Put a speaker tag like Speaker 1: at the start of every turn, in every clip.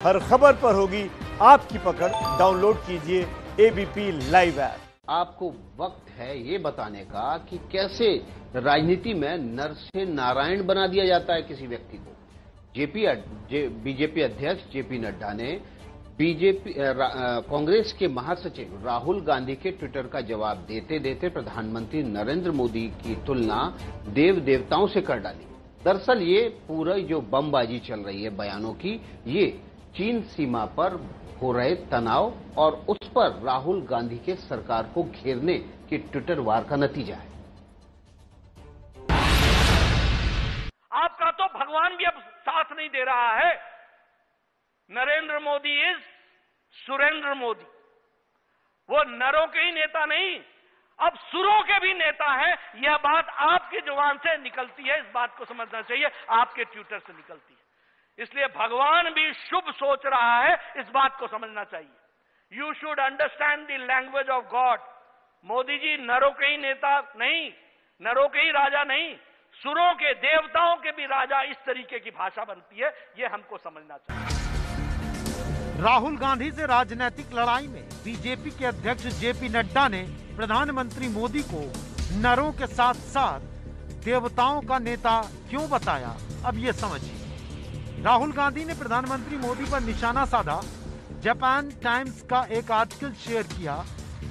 Speaker 1: हर खबर पर होगी आपकी पकड़। डाउनलोड कीजिए एबीपी लाइव ऐप
Speaker 2: आपको वक्त है ये बताने का कि कैसे राजनीति में नर से नारायण बना दिया जाता है किसी व्यक्ति को। जेपी जे, बीजेपी अध्यक्ष जेपी नड्डा ने बीजेपी कांग्रेस के महासचिव राहुल गांधी के ट्विटर का जवाब देते देते प्रधानमंत्री नरेंद्र मोदी की तुलना देव देवताओं से कर डाली। दरअसल ये पूरा जो बमबाजी चल रही है बयानों की ये चीन सीमा पर हो रहे तनाव और उस पर राहुल गांधी के सरकार को घेरने के ट्विटर वार का नतीजा है।
Speaker 3: आपका तो भगवान भी अब साथ नहीं दे रहा है। नरेंद्र मोदी इज़ सुरेंद्र मोदी। वो नरों के ही नेता नहीं, अब सुरों के भी नेता है। यह बात आपके ज़ुबान से निकलती है, इस बात को समझना चाहिए, आपके ट्विटर से निकलती है। इसलिए भगवान भी शुभ सोच रहा है, इस बात को समझना चाहिए। You should understand the language of God Modi ji नरों के ही नेता नहीं, नरों के ही राजा नहीं, सुरों के, देवताओं के भी राजा इस तरीके की भाषा बनती है, ये हमको समझना चाहिए।
Speaker 4: राहुल गांधी से राजनीतिक लड़ाई में बीजेपी के अध्यक्ष जेपी नड्डा ने प्रधानमंत्री मोदी को नरों के साथ साथ देवताओं का नेता क्यों बताया? अब ये समझिए। राहुल गांधी ने प्रधानमंत्री मोदी पर निशाना साधा। जापान टाइम्स का एक आर्टिकल शेयर किया,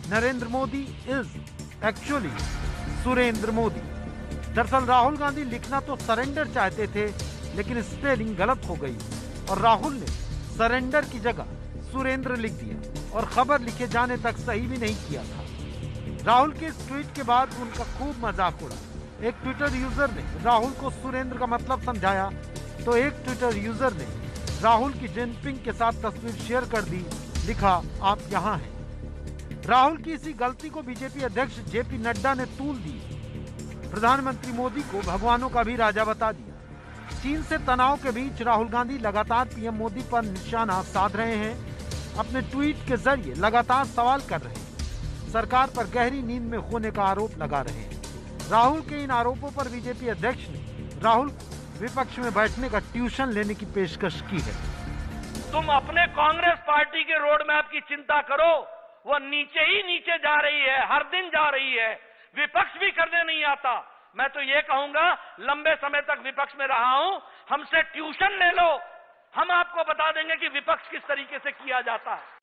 Speaker 4: नरेंद्र मोदी इज़ एक्चुअली सुरेंद्र मोदी। दरअसल राहुल गांधी लिखना तो सरेंडर चाहते थे, लेकिन स्पेलिंग गलत हो गई और राहुल ने सरेंडर की जगह सुरेंद्र लिख दिया और खबर लिखे जाने तक सही भी नहीं किया था। राहुल के इस ट्वीट के बाद उनका खूब मज़ाक उड़ा। एक ट्विटर यूज़र ने राहुल को सुरेंद्र का मतलब समझाया तो एक ट्विटर यूज़र ने राहुल की जिनपिंग के साथ तस्वीर शेयर कर दी, लिखा, आप यहाँ हैं। राहुल की इसी गलती को बीजेपी अध्यक्ष जेपी नड्डा ने तूल दी। प्रधानमंत्री मोदी को भगवानों का भी राजा बता दिया। चीन से तनाव के बीच राहुल गांधी लगातार पीएम मोदी पर निशाना साध रहे हैं। अपने ट्वीट के ज़रिए लगातार सवाल कर रहे हैं। सरकार पर गहरी नींद में खोने का आरोप लगा रहे हैं। राहुल के इन आरोपों पर बीजेपी अध्यक्ष ने राहुल विपक्ष में बैठने का ट्यूशन लेने की पेशकश की है।
Speaker 3: तुम अपने कांग्रेस पार्टी के रोड मैप की चिंता करो। वो नीचे ही नीचे जा रही है, हर दिन जा रही है। विपक्ष भी करने नहीं आता। मैं तो ये कहूँगा, लंबे समय तक विपक्ष में रहा हूँ। हमसे ट्यूशन ले लो। हम आपको बता देंगे कि विपक्ष किस तरीके से किया जाता है।